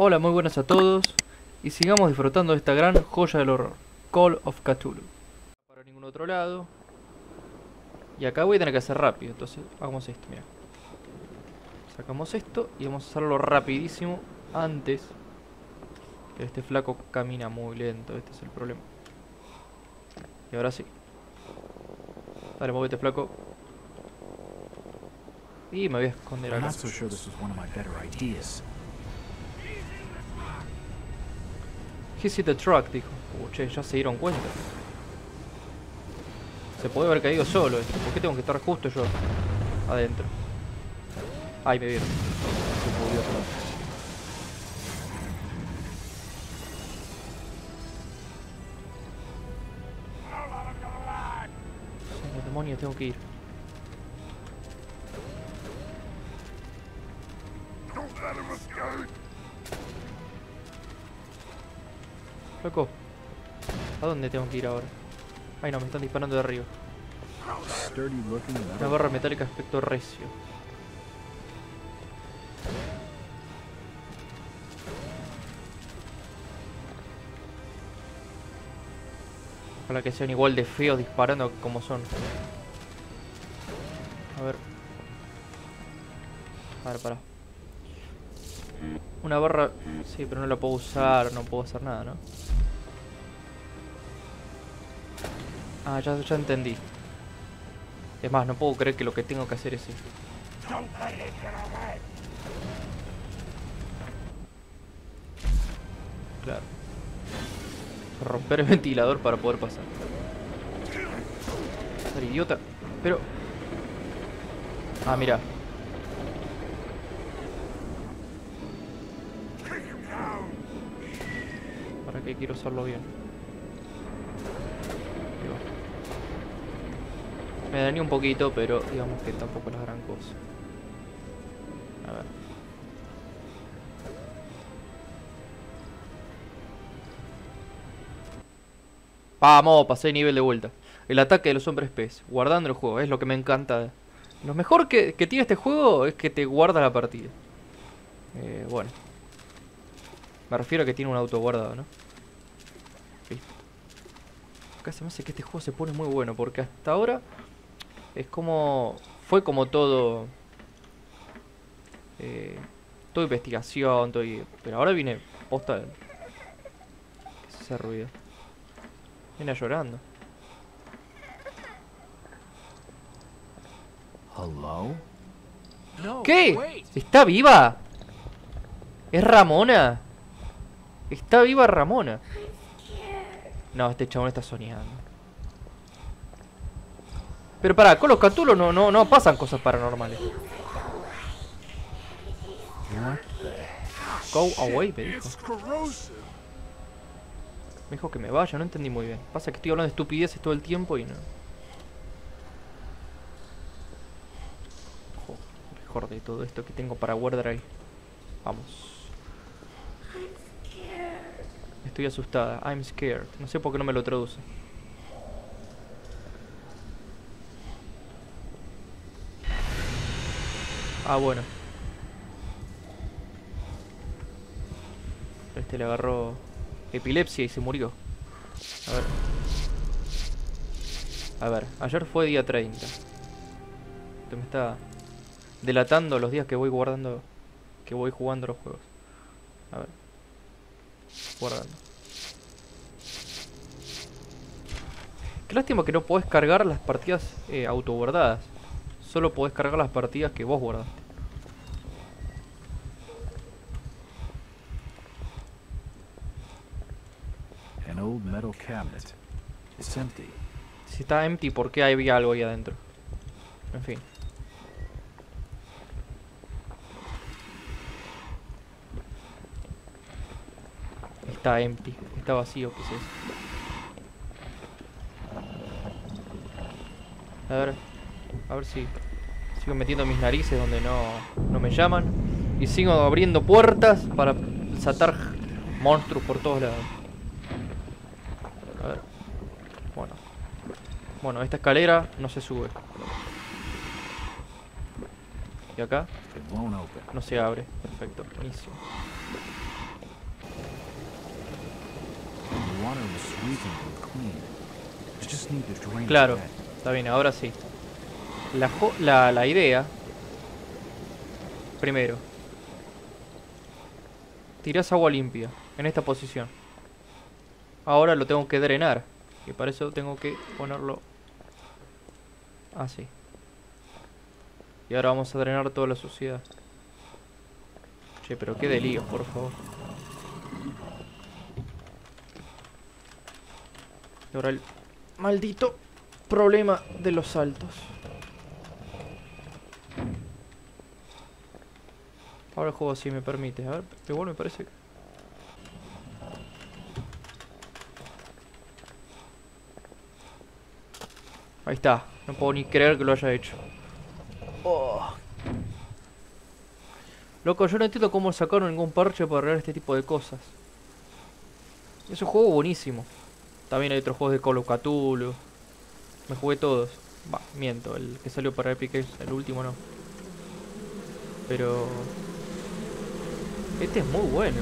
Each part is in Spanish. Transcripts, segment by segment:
Hola, muy buenas a todos y sigamos disfrutando de esta gran joya del horror, Call of Cthulhu. Para ningún otro lado. Y acá voy a tener que hacer rápido, entonces hagamos esto, mira. Sacamos esto y vamos a hacerlo rapidísimo antes. Este flaco camina muy lento, este es el problema. Y ahora sí. Dale, móvete flaco. Y me voy a esconder acá. He hit the truck, dijo. Uh, che, ya se dieron cuenta. Se puede haber caído solo esto. ¿Por qué tengo que estar justo yo adentro? Ay, me vieron. Se. ¿Dónde demonios tengo que ir? Loco. ¿A dónde tengo que ir ahora? Ay no, me están disparando de arriba. Una barra metálica aspecto recio. Ojalá que sean igual de feos disparando como son. A ver. A ver, para. Una barra... Sí, pero no la puedo usar, no puedo hacer nada, ¿no? Ah, ya, ya entendí. Es más, no puedo creer que lo que tengo que hacer es esto. Claro. Romper el ventilador para poder pasar. Ser idiota. Pero... Ah, mira. ¿Para qué quiero hacerlo bien? Ahí va. Me dañé un poquito, pero digamos que tampoco es la gran cosa. A ver. Vamos, pasé nivel de vuelta. El ataque de los hombres pez, guardando el juego, es lo que me encanta. Lo mejor que, que tiene este juego es que te guarda la partida. Eh, bueno. Me refiero a que tiene un auto guardado, ¿no? Listo. Acá se me hace que este juego se pone muy bueno, porque hasta ahora es como... Fue como todo... Eh, todo investigación, todo... y- Pero ahora viene posta... ¿Qué es ese ruido? Viene llorando. Hello? ¿Qué? ¿Está viva? ¿Es Ramona? ¿Está viva Ramona? No, este chabón está soñando. Pero para, con los Cthulhu no, no, no pasan cosas paranormales. Go away, me dijo. Me dijo que me vaya, no entendí muy bien. Pasa que estoy hablando de estupideces todo el tiempo y no. Jo, mejor de todo esto que tengo para guardar ahí. Vamos. Estoy asustada. I'm scared. No sé por qué no me lo traduce. Ah, bueno. Este le agarró epilepsia y se murió. A ver. A ver, ayer fue día 30. Esto me está delatando los días que voy guardando. Que voy jugando los juegos. A ver. Guardando. Qué lástima que no podés cargar las partidas eh, autoguardadas. Solo podés cargar las partidas que vos guardaste. An old metal cabinet. It's empty. Si está empty, ¿por qué había algo ahí adentro? En fin. Está empty, está vacío, ¿qué es eso? A ver, a ver si sigo metiendo mis narices donde no, no me llaman. Y sigo abriendo puertas para satar monstruos por todos lados. A ver. Bueno. Bueno, esta escalera no se sube. Y acá no se abre. Perfecto, buenísimo. Claro, está bien, ahora sí. La, la, la idea. Primero. Tirás agua limpia en esta posición. Ahora lo tengo que drenar. Y para eso tengo que ponerlo así. Y ahora vamos a drenar toda la suciedad. Che, pero qué de lío, por favor. Y ahora el maldito problema de los saltos. Ahora el juego sí me permite. A ver, igual me parece que... Ahí está. No puedo ni creer que lo haya hecho. Oh. Loco, yo no entiendo cómo sacaron ningún parche para arreglar este tipo de cosas. Es un juego buenísimo. También hay otros juegos de Call of Cthulhu. Me jugué todos. Va, miento, el que salió para Epic Games, el último no. Pero... Este es muy bueno.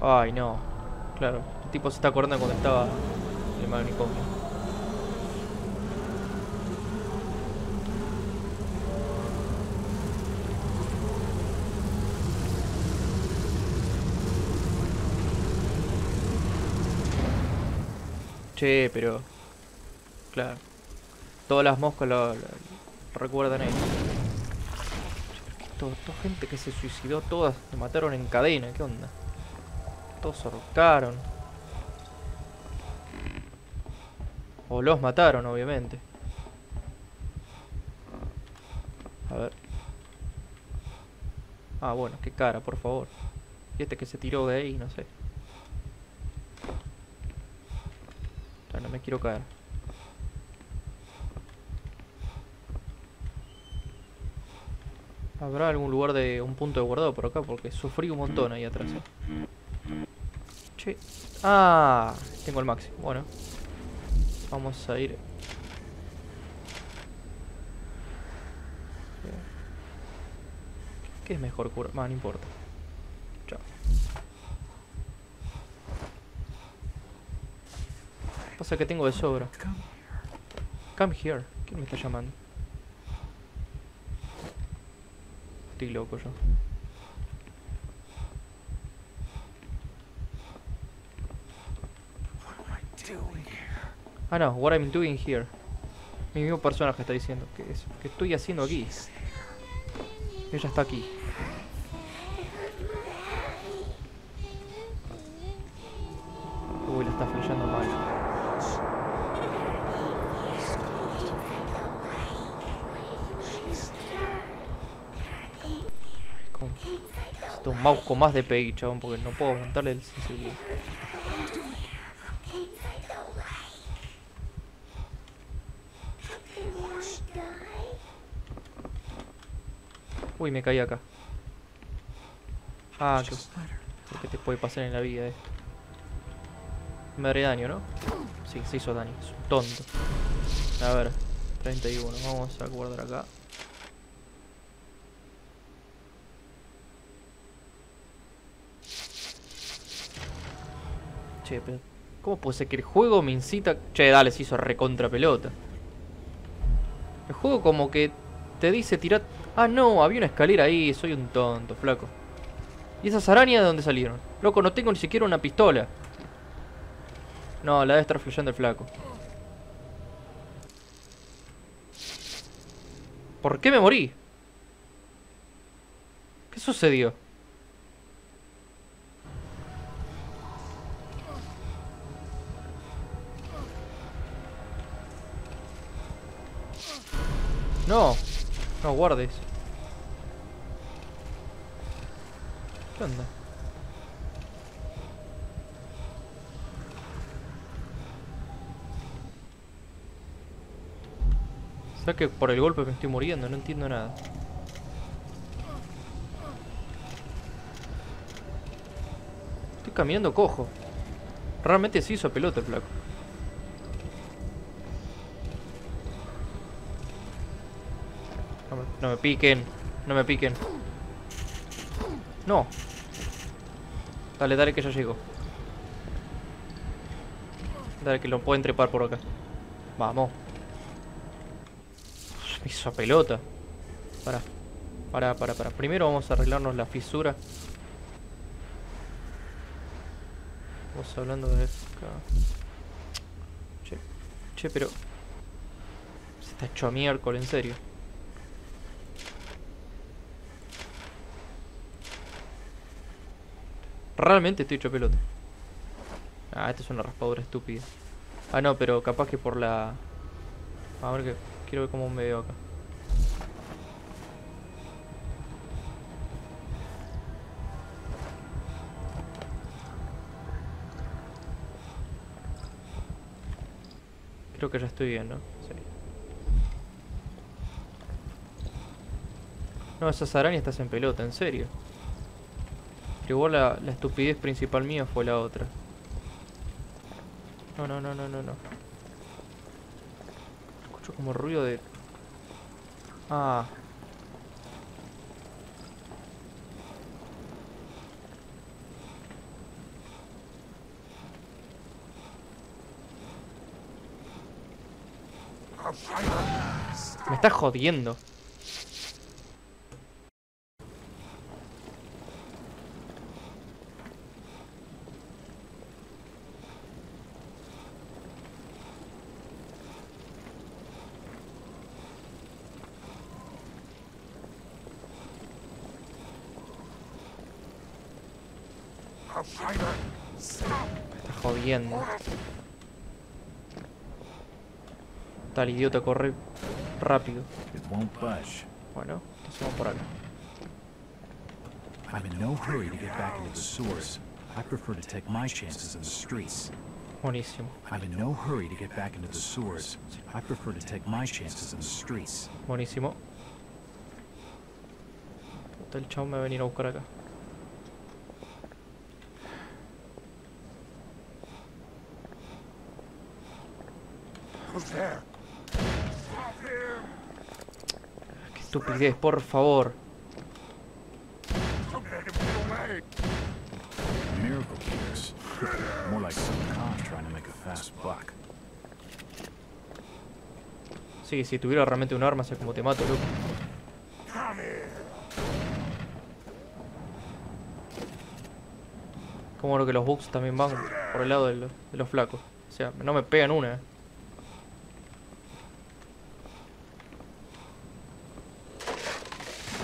Ay, no. Claro, el tipo se está acordando cuando estaba en el manicomio. Che, pero... Claro. Todas las moscas lo, lo- recuerdan eso. Toda gente que se suicidó, todas se mataron en cadena, ¿qué onda? Todos ahorcaron. O los mataron, obviamente. A ver. Ah, bueno, qué cara, por favor. Y este que se tiró de ahí, no sé. Ya no me quiero caer. ¿Habrá algún lugar de un punto de guardado por acá? Porque sufrí un montón ahí atrás. eh. Che. Ah, tengo el máximo. Bueno. Vamos a ir. ¿Qué es mejor cura? Ah, no importa. Chao. Pasa que tengo de sobra. Come here. ¿Quién me está llamando? Estoy loco yo. Ah, no, what I'm doing here. Mi mismo personaje está diciendo que es. ¿Qué estoy haciendo aquí? Ella está aquí. Uy, la está flasheando mal. Como- Con más DPI, chabón, porque no puedo aumentarle el sensibilidad. Uy, me caí acá. Ah, qué, ¿qué te puede pasar en la vida esto? Me haré daño, ¿no? Sí, se hizo daño. Es un tonto. A ver, 31. Vamos a guardar acá. ¿Cómo puede ser que el juego me incita... Che, dale, se hizo recontra pelota. El juego como que te dice tirar... Ah, no, había una escalera ahí, soy un tonto, flaco. ¿Y esas arañas de dónde salieron? Loco, no tengo ni siquiera una pistola. No, la debe estar flasheando el flaco. ¿Por qué me morí? ¿Qué sucedió? No, no guardes. ¿Qué onda? Sea que por el golpe me estoy muriendo, no entiendo nada. Estoy caminando cojo. Realmente se hizo pelota el flaco. No me, piquen, no me piquen. No. Dale, dale que ya llegó. Dale que lo pueden trepar por acá. Vamos. Me hizo pelota. Para. Para, para, para. Primero vamos a arreglarnos la fisura. Vamos hablando de acá. Che. Che, pero. Se está hecho a miércoles, en serio. Realmente estoy hecho pelota. Ah, esta es una raspadura estúpida. Ah, no, pero capaz que por la... A ver que... Quiero ver cómo me veo acá. Creo que ya estoy bien, ¿no? Sí. No, esas arañas estás en pelota, en serio. Pero igual la, la estupidez principal mía fue la otra. No, no, no, no, no, no. Escucho como ruido de... Ah. Me estás jodiendo. Me estás jodiendo. Tal idiota corre rápido. Bueno, entonces vamos por acá. I'm in no hurry to get back into the sewers. I prefer to take my chances in the streets. Buenísimo. I'm in no hurry to get back into the sewers. I prefer to take my chances in the streets. Buenísimo. El chavo me va a venir a buscar acá. Who's there? Stop him! Qué estupidez, por favor. Don't let him get away! Miracle cures. More like some con trying to make a fast buck. Sí, si tuviera realmente un arma, sé cómo te mato, loco. Como lo que los bugs también van por el lado de, lo- de los flacos. O sea, no me pegan una.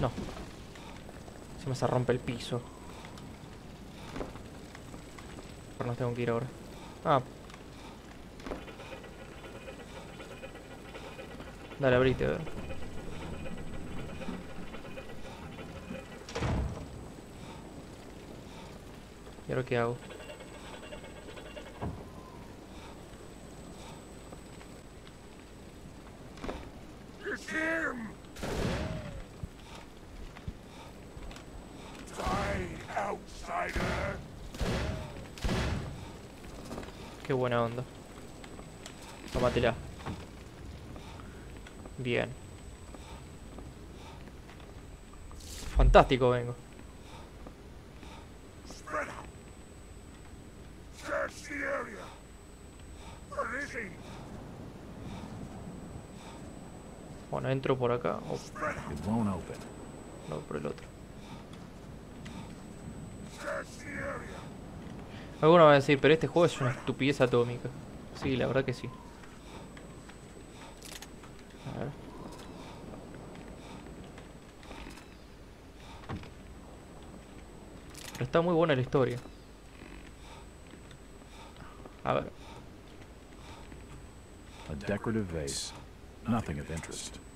No. Se me se rompe el piso. Pero no tengo que ir ahora. Ah. Dale, abrite, a ver. ¿Y ahora qué hago? It's him! Die, outsider! Qué buena onda. Tómatela. Bien. Fantástico vengo. Bueno, entro por acá. O Spread out! It won't open. no, por el otro. Search the area! Alguno va a decir, pero este juego es una estupidez atómica. Sí, la verdad que sí. A ver. Pero está muy buena la historia. A ver. A decorative vase. Nothing of interest.